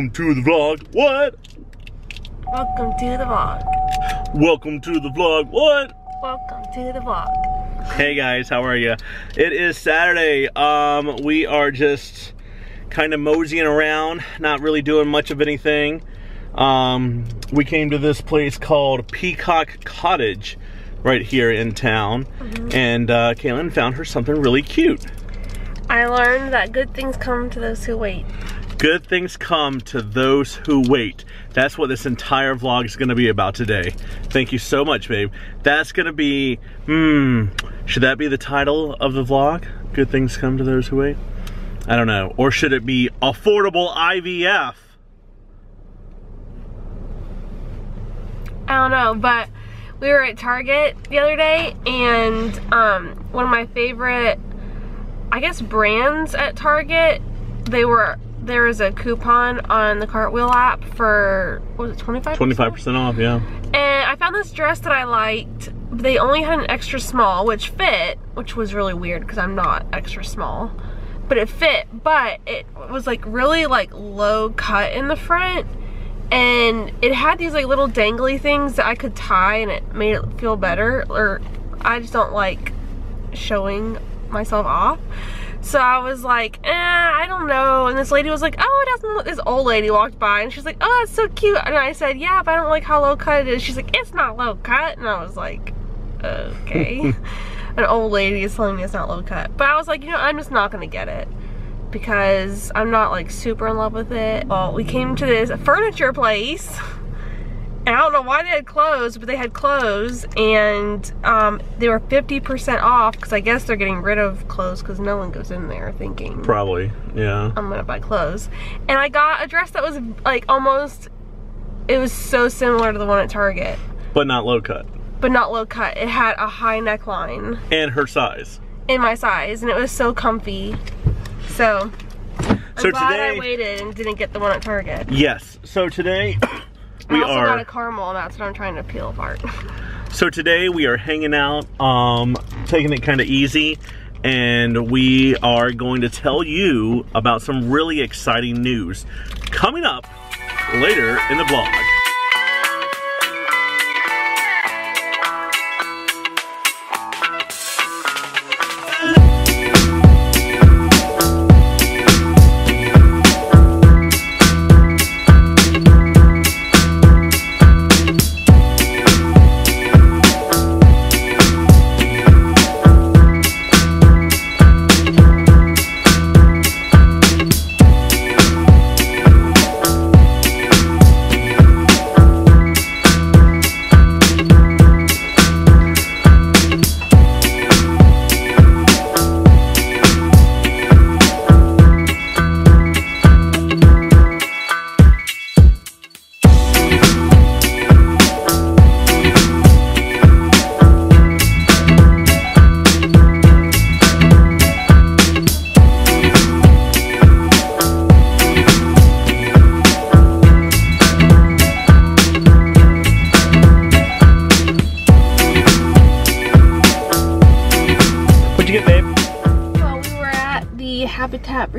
Welcome to the vlog. What? Welcome to the vlog. Welcome to the vlog. What? Welcome to the vlog. Hey guys, how are you? It is Saturday. Um, we are just kind of moseying around, not really doing much of anything. Um, we came to this place called Peacock Cottage right here in town. Mm -hmm. And uh, Kalyn found her something really cute. I learned that good things come to those who wait. Good things come to those who wait. That's what this entire vlog is gonna be about today. Thank you so much, babe. That's gonna be, hmm, should that be the title of the vlog? Good things come to those who wait? I don't know. Or should it be affordable IVF? I don't know, but we were at Target the other day and um, one of my favorite, I guess, brands at Target, they were, there was a coupon on the Cartwheel app for, was it 25%? 25% off, yeah. And I found this dress that I liked. They only had an extra small, which fit, which was really weird because I'm not extra small. But it fit, but it was like really like low cut in the front and it had these like little dangly things that I could tie and it made it feel better or I just don't like showing myself off so I was like eh, I don't know. And this lady was like oh it doesn't look this old lady walked by and she's like oh that's so cute. And I said yeah but I don't like how low cut it is. She's like it's not low cut. And I was like okay. An old lady is telling me it's not low cut. But I was like you know I'm just not gonna get it because I'm not like super in love with it. Well, we came to this furniture place and I don't know why they had clothes, but they had clothes and um, they were 50% off because I guess they're getting rid of clothes because no one goes in there thinking. Probably, yeah. I'm gonna buy clothes. And I got a dress that was like almost, it was so similar to the one at Target. But not low cut. But not low cut. It had a high neckline. And her size. In my size and it was so comfy. So, I'm so glad today, I waited and didn't get the one at Target. Yes. So today, we also are, got a caramel, and that's what I'm trying to peel apart. so today we are hanging out, um, taking it kind of easy, and we are going to tell you about some really exciting news coming up later in the vlog.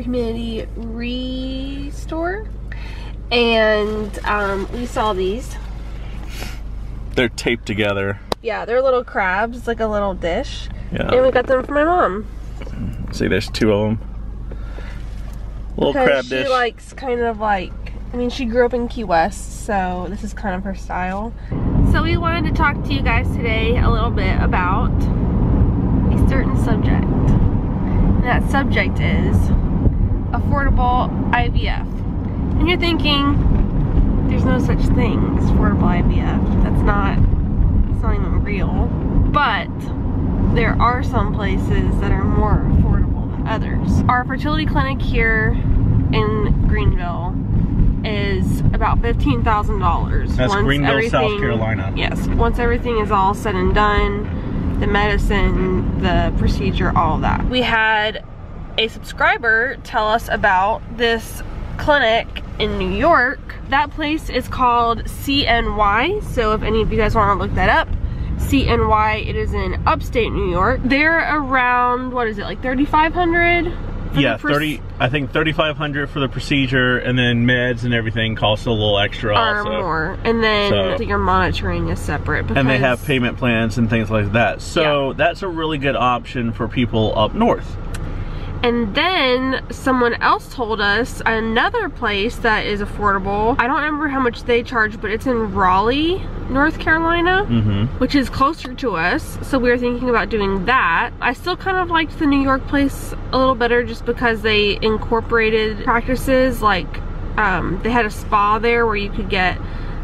Humanity Restore. And um, we saw these. They're taped together. Yeah, they're little crabs, like a little dish. Yeah. And we got them for my mom. See, there's two of them. Little because crab she dish. She likes kind of like, I mean, she grew up in Key West, so this is kind of her style. So we wanted to talk to you guys today a little bit about a certain subject. And that subject is affordable IVF. And you're thinking, there's no such thing as affordable IVF. That's not, that's not even real. But there are some places that are more affordable than others. Our fertility clinic here in Greenville is about $15,000. That's Greenville, South Carolina. Yes, once everything is all said and done, the medicine, the procedure, all that. We had a subscriber tell us about this clinic in New York. That place is called CNY, so if any of you guys want to look that up, CNY, it is in upstate New York. They're around, what is it, like 3,500 yeah, thirty. I think thirty five hundred for the procedure, and then meds and everything costs a little extra. Or also. more. And then So- your monitoring is separate. Because, and they have payment plans and things like that. So Yeah. that's a really good option for people up north. And then someone else told us another place that is affordable. I don't remember how much they charge, but it's in Raleigh, North Carolina, Mm-hmm. which is closer to us. So we were thinking about doing that. I still kind of liked the New York place a little better just because they incorporated practices like um, they had a spa there where you could get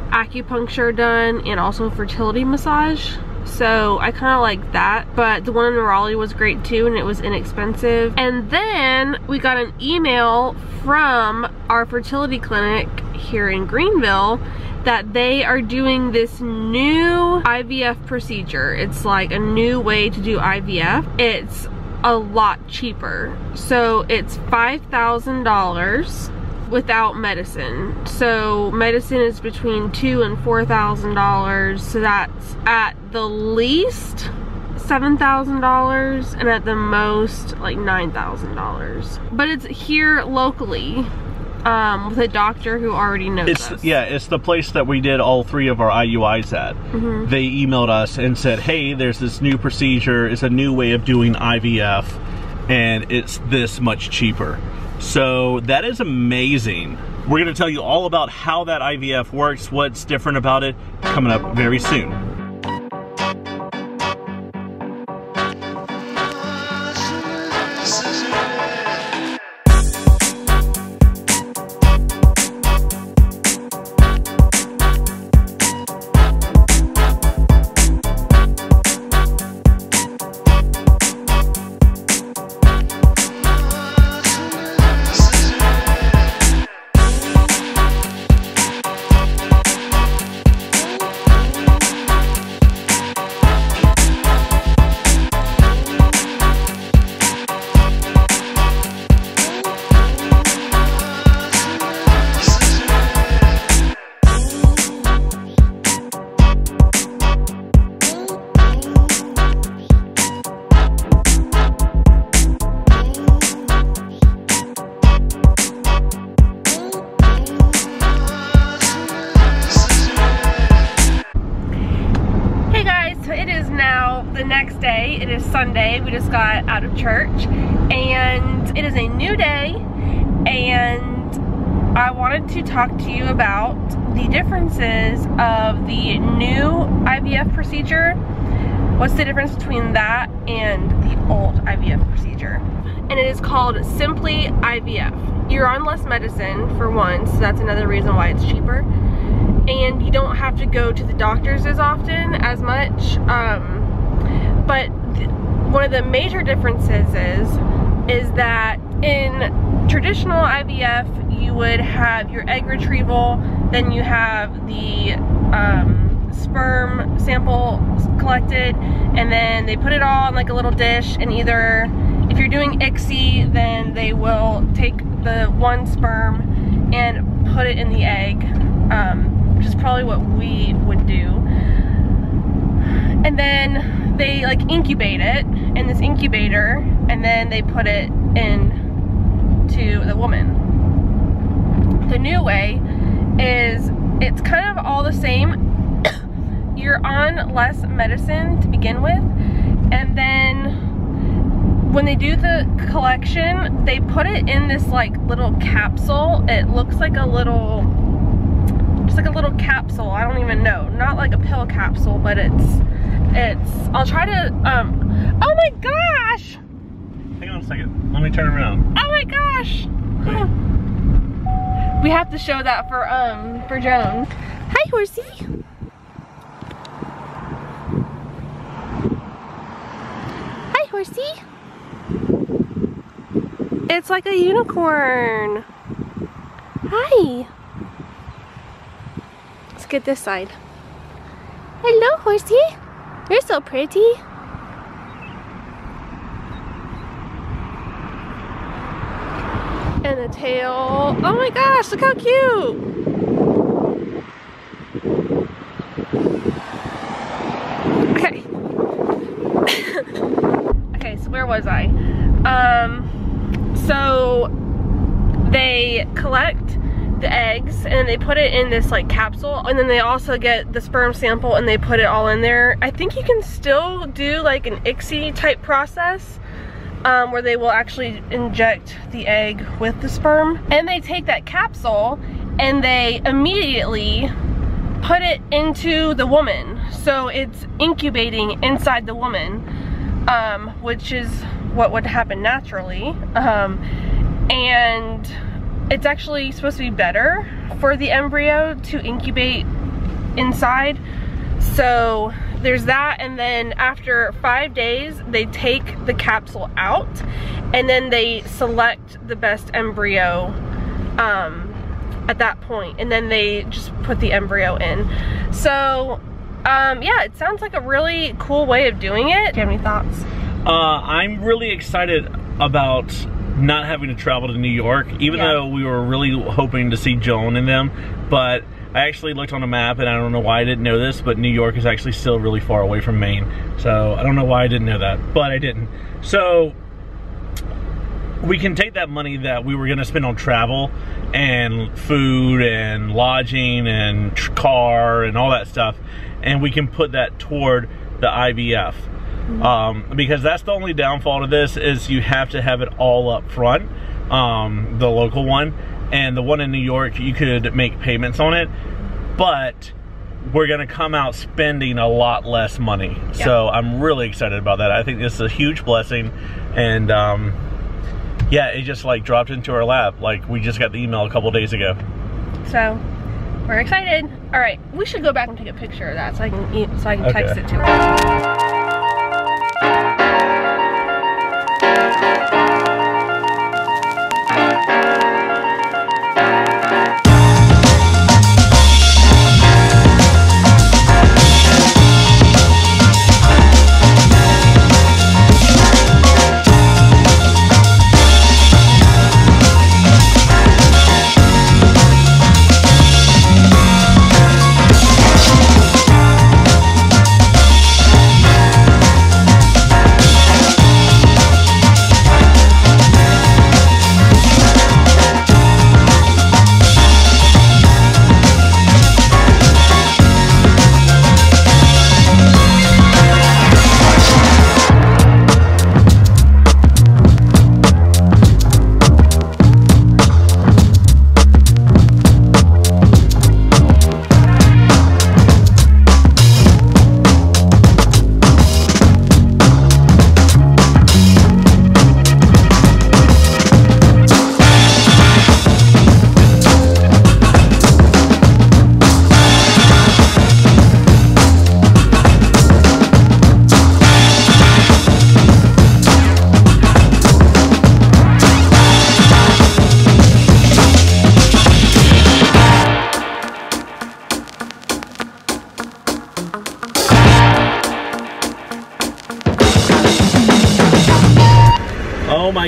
acupuncture done and also fertility massage. So I kind of like that, but the one in Raleigh was great too and it was inexpensive. And then we got an email from our fertility clinic here in Greenville that they are doing this new IVF procedure. It's like a new way to do IVF. It's a lot cheaper. So it's $5,000 without medicine. So medicine is between two and four thousand dollars. So that's at the least seven thousand dollars and at the most like nine thousand dollars. But it's here locally. Um, with a doctor who already knows It's us. yeah, it's the place that we did all three of our IUIs at. Mm-hmm. They emailed us and said, "Hey, there's this new procedure. It's a new way of doing IVF, and it's this much cheaper." So that is amazing. We're to tell you all about how that IVF works, what's different about it, coming up very soon. Wanted to talk to you about the differences of the new IVF procedure. What's the difference between that and the old IVF procedure? And it is called Simply IVF. You're on less medicine for one, so that's another reason why it's cheaper and you don't have to go to the doctors as often as much um, but one of the major differences is is that in traditional IVF you would have your egg retrieval then you have the um, sperm sample collected and then they put it all in like a little dish and either if you're doing ICSI then they will take the one sperm and put it in the egg um, which is probably what we would do. And then they like incubate it in this incubator and then they put it in to the woman. The new way is it's kind of all the same. You're on less medicine to begin with and then when they do the collection, they put it in this like little capsule. It looks like a little just like a little capsule. I don't even know. Not like a pill capsule, but it's it's I'll try to um oh my gosh! Hang on a second. Let me turn around. Oh my gosh! We have to show that for um for Jones. Hi horsey. Hi horsey. It's like a unicorn. Hi. Let's get this side. Hello, horsey. You're so pretty. And a tail. Oh my gosh, look how cute. Okay. okay, so where was I? Um, So they collect the eggs and they put it in this like capsule and then they also get the sperm sample and they put it all in there. I think you can still do like an ICSI type process um, where they will actually inject the egg with the sperm and they take that capsule and they immediately put it into the woman. So it's incubating inside the woman, um, which is what would happen naturally. Um, and it's actually supposed to be better for the embryo to incubate inside. So there's that and then after five days they take the capsule out and then they select the best embryo um, at that point and then they just put the embryo in. So um, yeah, it sounds like a really cool way of doing it. Do you have any thoughts? Uh, I'm really excited about not having to travel to New York, even Yeah. though we were really hoping to see Joan and them. But I actually looked on a map, and I don't know why I didn't know this, but New York is actually still really far away from Maine. So I don't know why I didn't know that, but I didn't. So we can take that money that we were going to spend on travel and food and lodging and car and all that stuff, and we can put that toward the IVF. Um, because that's the only downfall to this is you have to have it all up front, um, the local one, and the one in New York you could make payments on it, but we're gonna come out spending a lot less money. So I'm really excited about that. I think this is a huge blessing, and um, yeah, it just like dropped into our lap. Like we just got the email a couple days ago. So we're excited. All right, we should go back and take a picture of that so I can eat, so I can Okay. text it to her.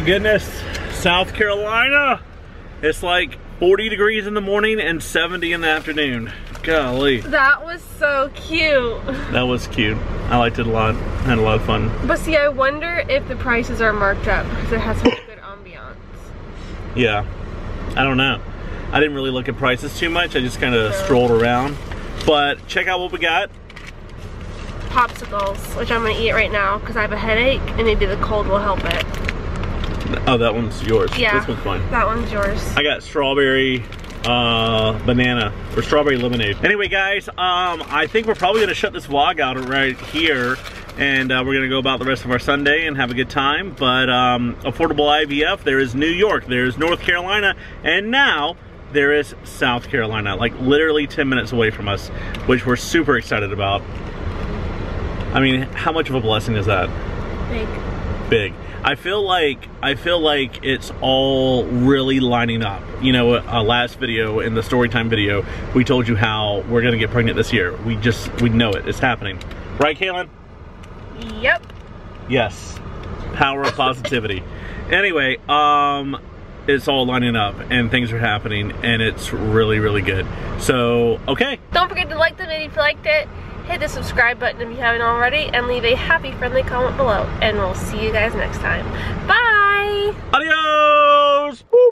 Goodness, South Carolina. It's like 40 degrees in the morning and 70 in the afternoon. Golly, That was so cute. that was cute. I liked it a lot. I had a lot of fun. But see, I wonder if the prices are marked up because it has such a good ambiance. Yeah, I don't know. I didn't really look at prices too much. I just kind of strolled around. But check out what we got. Popsicles, which I'm gonna eat right now because I have a headache and maybe the cold will help it. Oh, that one's yours. Yeah. This one's fine. That one's yours. I got strawberry uh, banana or strawberry lemonade. Anyway, guys, um, I think we're probably gonna shut this vlog out right here, and uh, we're gonna go about the rest of our Sunday and have a good time. But um, affordable IVF, there is New York, there's North Carolina, and now there is South Carolina, like literally 10 minutes away from us, which we're super excited about. I mean, how much of a blessing is that? Big. big. I feel like I feel like it's all really lining up. You know, uh, last video in the storytime video, we told you how we're gonna get pregnant this year. We just we know it. It's happening, right, Kalyn? Yep. Yes. Power of positivity. anyway, um, it's all lining up and things are happening and it's really really good. So okay, Don't forget to like the video if you liked it hit the subscribe button if you haven't already, and leave a happy, friendly comment below. And we'll see you guys next time. Bye! Adios!